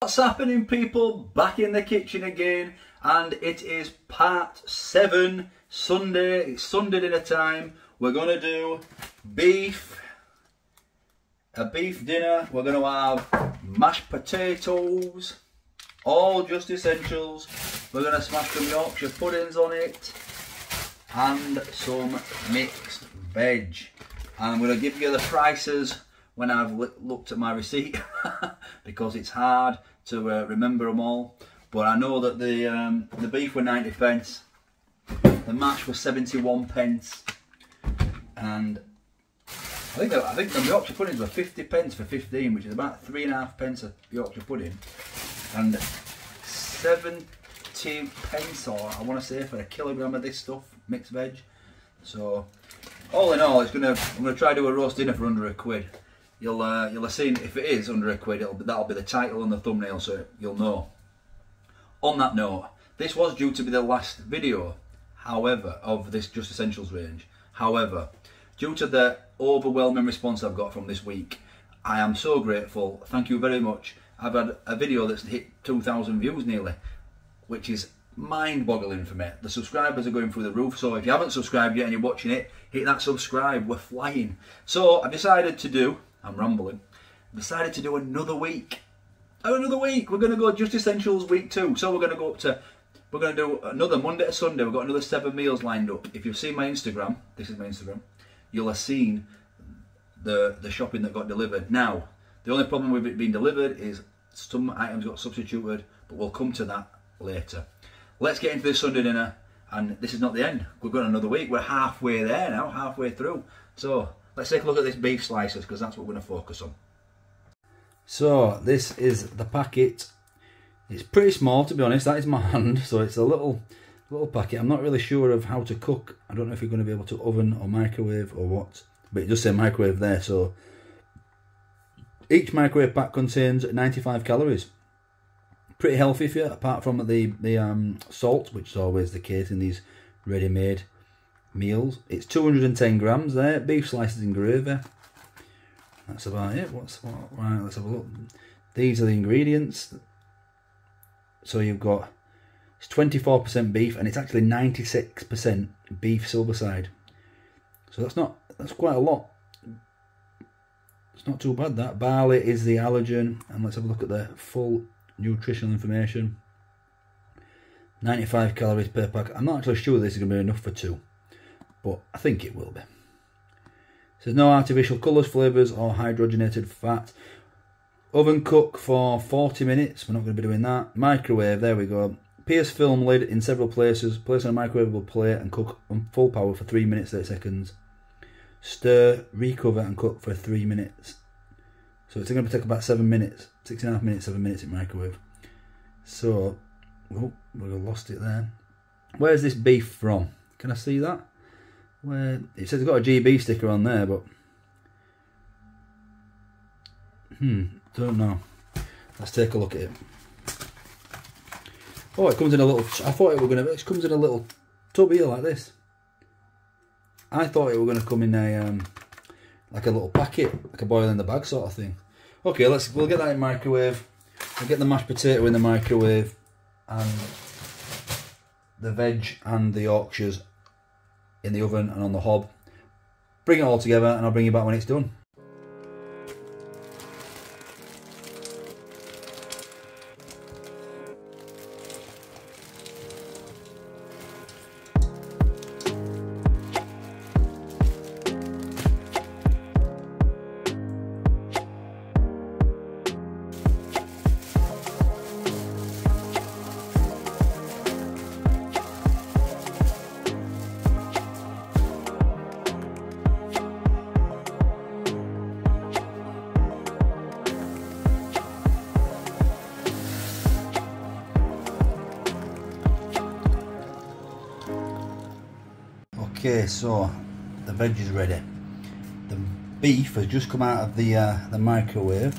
What's happening people? Back in the kitchen again and it is part 7 Sunday, it's Sunday dinner time. We're going to do beef, a beef dinner. We're going to have mashed potatoes, all just essentials. We're going to smash some Yorkshire puddings on it and some mixed veg. And I'm going to give you the prices when I've looked at my receipt because it's hard to uh, remember them all. But I know that the um, the beef were 90 pence, the mash was 71 pence, and I think I think the Yorkshire puddings were 50 pence for 15, which is about three and a half pence a Yorkshire pudding, and 70 pence, or I want to say for a kilogram of this stuff, mixed veg. So all in all, it's gonna I'm gonna try to do a roast dinner for under a quid you'll uh, you'll have seen if it is under a quid, be, that'll be the title and the thumbnail, so you'll know. On that note, this was due to be the last video, however, of this Just Essentials range. However, due to the overwhelming response I've got from this week, I am so grateful. Thank you very much. I've had a video that's hit 2,000 views nearly, which is mind-boggling for me. The subscribers are going through the roof, so if you haven't subscribed yet and you're watching it, hit that subscribe. We're flying. So I've decided to do I'm rambling, decided to do another week. Oh, another week. We're going to go Just Essentials week two. So we're going to go up to, we're going to do another Monday to Sunday. We've got another seven meals lined up. If you've seen my Instagram, this is my Instagram, you'll have seen the, the shopping that got delivered. Now, the only problem with it being delivered is some items got substituted, but we'll come to that later. Let's get into this Sunday dinner, and this is not the end. We've got another week. We're halfway there now, halfway through. So Let's take a look at this beef slices because that's what we're going to focus on. So this is the packet. It's pretty small to be honest, that is my hand, so it's a little little packet. I'm not really sure of how to cook. I don't know if you're going to be able to oven or microwave or what, but it does say microwave there, so each microwave pack contains 95 calories. Pretty healthy for you, apart from the, the um, salt, which is always the case in these ready-made meals. It's 210 grams there, beef slices and gravy. That's about it. What's what? Right, let's have a look. These are the ingredients. So you've got it's 24% beef and it's actually 96% beef silver side. So that's not that's quite a lot. It's not too bad that. Barley is the allergen and let's have a look at the full nutritional information. 95 calories per pack. I'm not actually sure this is going to be enough for two but I think it will be. So no artificial colours, flavours or hydrogenated fat. Oven cook for 40 minutes, we're not going to be doing that. Microwave, there we go. Pierce film lid in several places, place on a microwavable plate and cook on full power for 3 minutes 30 seconds. Stir, recover and cook for 3 minutes. So it's going to take about 7 minutes, 6 and a half minutes, 7 minutes in microwave. So, oh, we lost it there. Where's this beef from? Can I see that? Where it says it's got a GB sticker on there, but hmm, don't know. Let's take a look at it. Oh, it comes in a little. I thought it were gonna. It comes in a little tub here like this. I thought it were gonna come in a um, like a little packet, like a boil in the bag sort of thing. Okay, let's. We'll get that in microwave. We'll get the mashed potato in the microwave, and the veg and the Yorkshires in the oven and on the hob. Bring it all together and I'll bring you back when it's done. Okay, so the veg is ready. The beef has just come out of the uh, the microwave,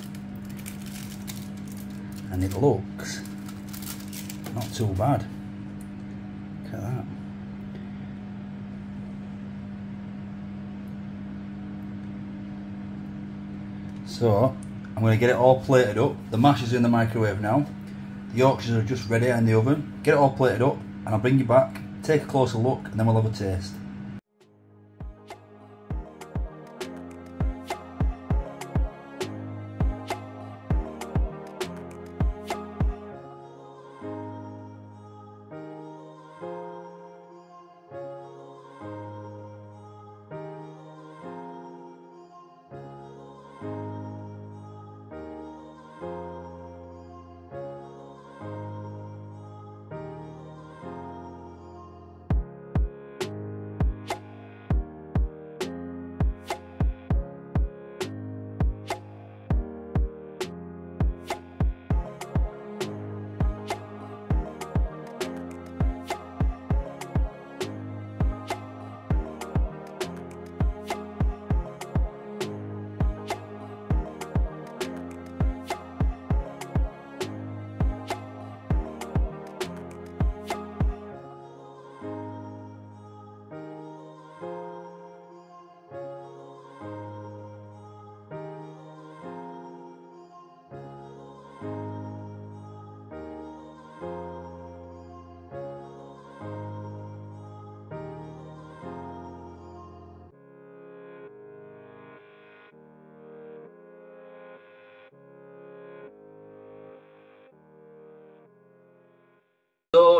and it looks not too bad. Look at that. So I'm going to get it all plated up. The mash is in the microwave now. The Yorkshires are just ready in the oven. Get it all plated up and I'll bring you back, take a closer look and then we'll have a taste.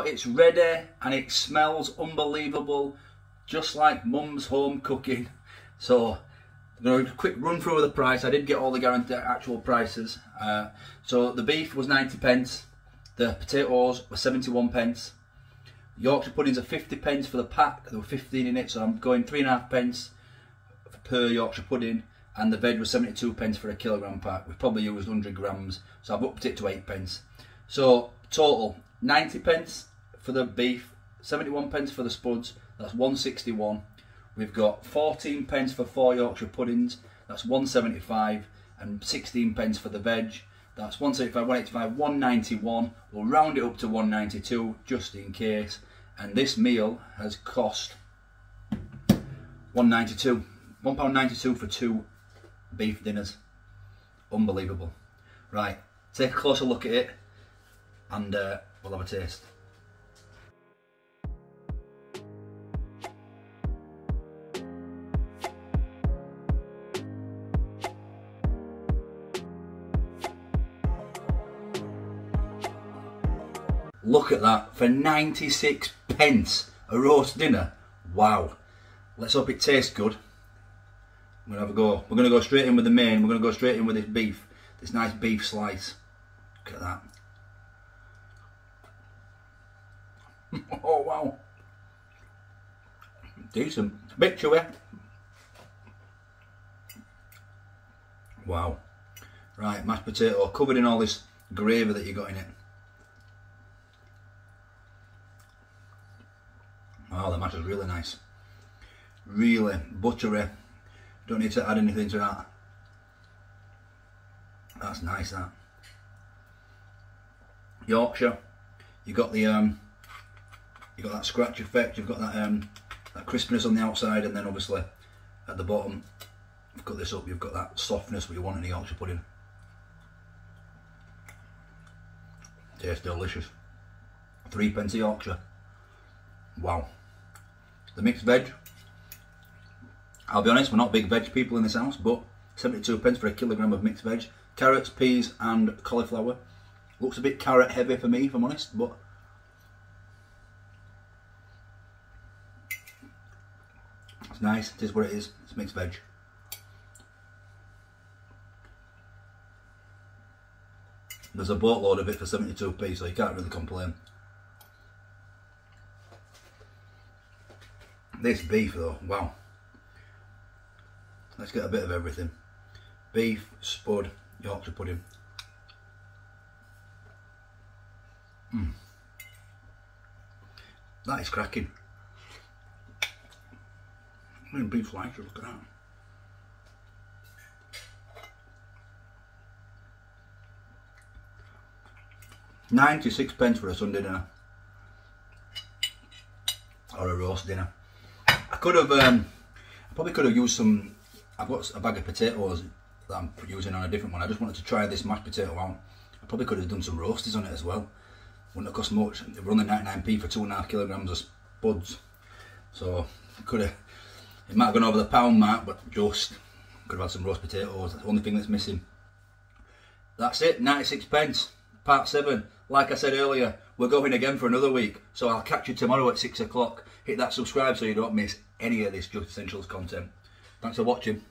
It's ready and it smells unbelievable, just like mum's home cooking. So I'm going to quick run through of the price. I did get all the guaranteed actual prices. Uh, so the beef was 90 pence, the potatoes were 71 pence, Yorkshire puddings are 50 pence for the pack, there were 15 in it, so I'm going three and a half pence per Yorkshire pudding, and the veg was 72 pence for a kilogram pack. We've probably used 100 grams, so I've upped it to 8 pence. So total 90 pence for the beef, 71 pence for the spuds, that's 161. We've got 14 pence for four Yorkshire puddings, that's 175, and 16 pence for the veg, that's 175, 185, 191. We'll round it up to 192 just in case. And this meal has cost 192. £1.92 for two beef dinners. Unbelievable. Right, take a closer look at it and uh, we'll have a taste. Look at that, for 96 pence a roast dinner. Wow. Let's hope it tastes good. I'm gonna have a go. We're gonna go straight in with the main. We're gonna go straight in with this beef, this nice beef slice. Look at that. oh wow. Decent. A bit chewy. Wow. Right, mashed potato covered in all this gravy that you got in it. Oh, the mash is really nice. Really buttery. Don't need to add anything to that. That's nice, that. Yorkshire. You got the um, you got that scratch effect. You've got that um, crispness on the outside, and then obviously at the bottom, you've got this up. You've got that softness what you want in the Yorkshire pudding. Tastes delicious. Three pence a Yorkshire. Wow. The mixed veg. I'll be honest, we're not big veg people in this house, but 72 pence for a kilogram of mixed veg. Carrots, peas and cauliflower. Looks a bit carrot heavy for me, if I'm honest, but it's nice. It is what it is. It's mixed veg. There's a boatload of it for 72p, so you can't really complain. This beef though, wow. Let's get a bit of everything. Beef, spud, Yorkshire pudding. Mm. That is cracking. And beef slicer, look at that. Ninety-six pence for a Sunday dinner. Or a roast dinner. I could have, um, I probably could have used some, I've got a bag of potatoes that I'm using on a different one. I just wanted to try this mashed potato out. I probably could have done some roasties on it as well. Wouldn't have cost much. They were only 99p for two and a half kilograms of spuds. So could have, it might have gone over the pound mark, but just could have had some roast potatoes. That's the only thing that's missing. That's it, 96 pence, part seven. Like I said earlier, we're going again for another week. So I'll catch you tomorrow at six o'clock. Hit that subscribe so you don't miss any of this Just Essentials content. Thanks for watching.